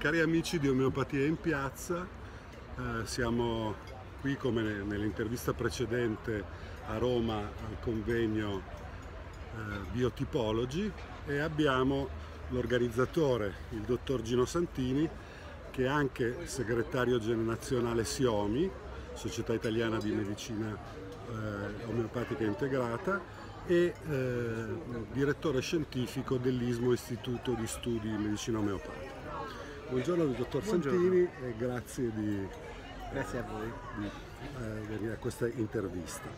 cari amici di Omeopatia in Piazza, eh, siamo qui come nell'intervista precedente a Roma al convegno eh, Biotipology e abbiamo l'organizzatore, il dottor Gino Santini, che è anche segretario nazionale SIOMI, Società Italiana di Medicina eh, Omeopatica Integrata, e eh, direttore scientifico dell'ISMO Istituto di Studi di Medicina Omeopatica. Buongiorno dottor Buongiorno. Santini e grazie, di, grazie a voi di eh, venire a questa intervista.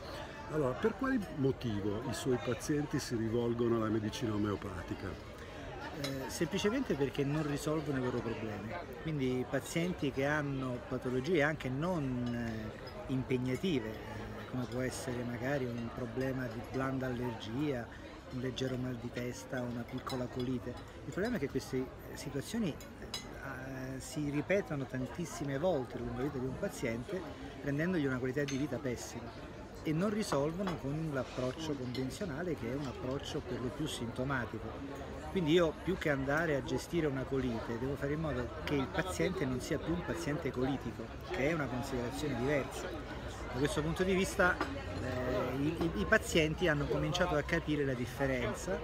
Allora, per quale motivo i suoi pazienti si rivolgono alla medicina omeopatica? Eh, semplicemente perché non risolvono i loro problemi. Quindi pazienti che hanno patologie anche non eh, impegnative, eh, come può essere magari un problema di blanda allergia, un leggero mal di testa, una piccola colite. Il problema è che queste situazioni si ripetono tantissime volte lungo la vita di un paziente rendendogli una qualità di vita pessima e non risolvono con l'approccio convenzionale che è un approccio per lo più sintomatico. Quindi io più che andare a gestire una colite devo fare in modo che il paziente non sia più un paziente colitico, che è una considerazione diversa. Da questo punto di vista eh, i, i, pazienti hanno cominciato a capire la differenza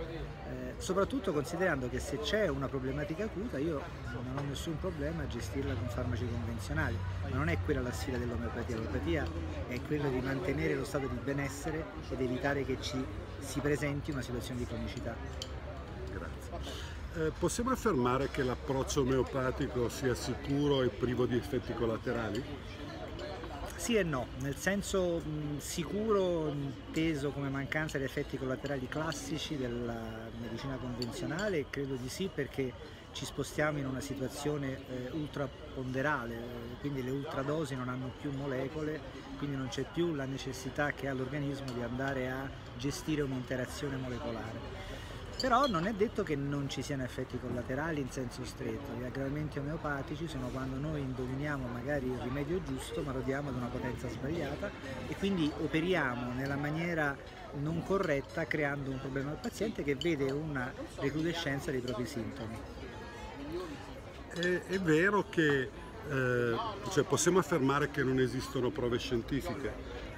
soprattutto considerando che se c'è una problematica acuta io non ho nessun problema a gestirla con farmaci convenzionali, ma non è quella la sfida dell'omeopatia, l'omeopatia è quella di mantenere lo stato di benessere ed evitare che ci si presenti una situazione di cronicità. Grazie. Eh, possiamo affermare che l'approccio omeopatico sia sicuro e privo di effetti collaterali? Sì e no, nel senso mh, sicuro inteso come mancanza di effetti collaterali classici della medicina convenzionale, credo di sì perché ci spostiamo in una situazione eh, ultraponderale, quindi le ultradosi non hanno più molecole, quindi non c'è più la necessità che ha l'organismo di andare a gestire un'interazione molecolare. Però non è detto che non ci siano effetti collaterali in senso stretto. Gli aggravamenti omeopatici sono quando noi indoviniamo magari il rimedio giusto ma lo diamo ad una potenza sbagliata e quindi operiamo nella maniera non corretta creando un problema al paziente che vede una recrudescenza dei propri sintomi. È, è vero che eh, cioè possiamo affermare che non esistono prove scientifiche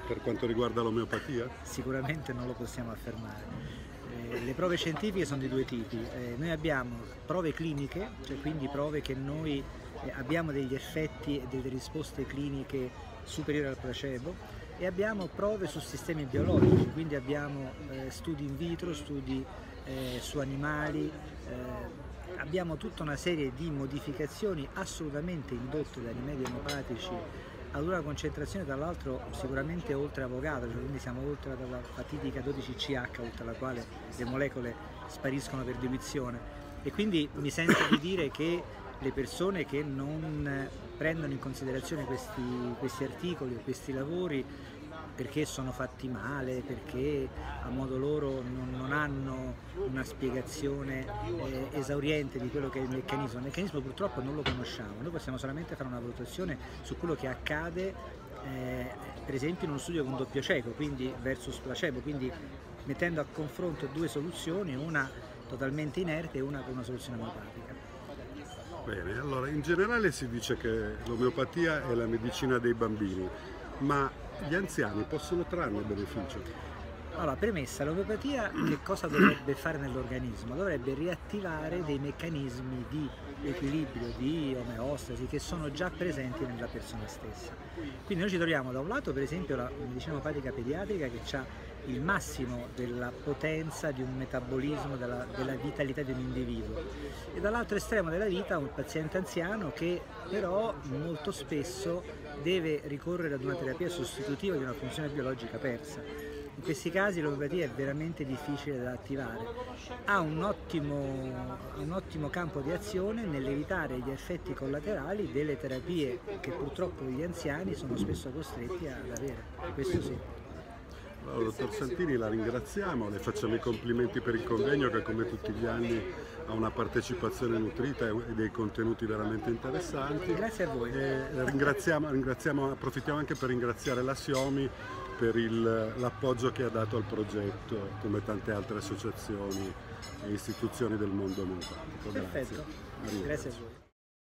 per quanto riguarda l'omeopatia? Sicuramente non lo possiamo affermare le prove scientifiche sono di due tipi, eh, noi abbiamo prove cliniche, cioè quindi prove che noi eh, abbiamo degli effetti e delle risposte cliniche superiori al placebo e abbiamo prove su sistemi biologici, quindi abbiamo eh, studi in vitro, studi eh, su animali, eh, abbiamo tutta una serie di modificazioni assolutamente indotte dai rimedi omopatici ad una concentrazione tra l'altro sicuramente oltre avvocato, cioè quindi siamo oltre la fatidica 12CH, oltre la quale le molecole spariscono per diluizione e quindi mi sento di dire che le persone che non prendono in considerazione questi, questi articoli o questi lavori perché sono fatti male, perché a modo loro non, non hanno una spiegazione eh, esauriente di quello che è il meccanismo. Il meccanismo purtroppo non lo conosciamo, noi possiamo solamente fare una valutazione su quello che accade eh, per esempio in uno studio con doppio cieco, quindi versus placebo, quindi mettendo a confronto due soluzioni, una totalmente inerte e una con una soluzione omeopatica. Bene, allora in generale si dice che l'omeopatia è la medicina dei bambini, ma gli anziani possono trarne beneficio? Allora, premessa, l'omeopatia che cosa dovrebbe fare nell'organismo? Dovrebbe riattivare dei meccanismi di equilibrio, di omeostasi che sono già presenti nella persona stessa. Quindi noi ci troviamo da un lato per esempio la medicina omeopatica pediatrica che ha il massimo della potenza di un metabolismo, della, della vitalità di un individuo e dall'altro estremo della vita un paziente anziano che però molto spesso deve ricorrere ad una terapia sostitutiva di una funzione biologica persa. In questi casi l'omeopatia è veramente difficile da attivare, ha un ottimo, un ottimo campo di azione nell'evitare gli effetti collaterali delle terapie che purtroppo gli anziani sono spesso costretti ad avere, questo sì. Allora, dottor Santini la ringraziamo, le facciamo i complimenti per il convegno che come tutti gli anni ha una partecipazione nutrita e dei contenuti veramente interessanti. Grazie a voi. Ringraziamo, ringraziamo, approfittiamo anche per ringraziare la Siomi per l'appoggio che ha dato al progetto come tante altre associazioni e istituzioni del mondo omeopatico. Perfetto, grazie a voi.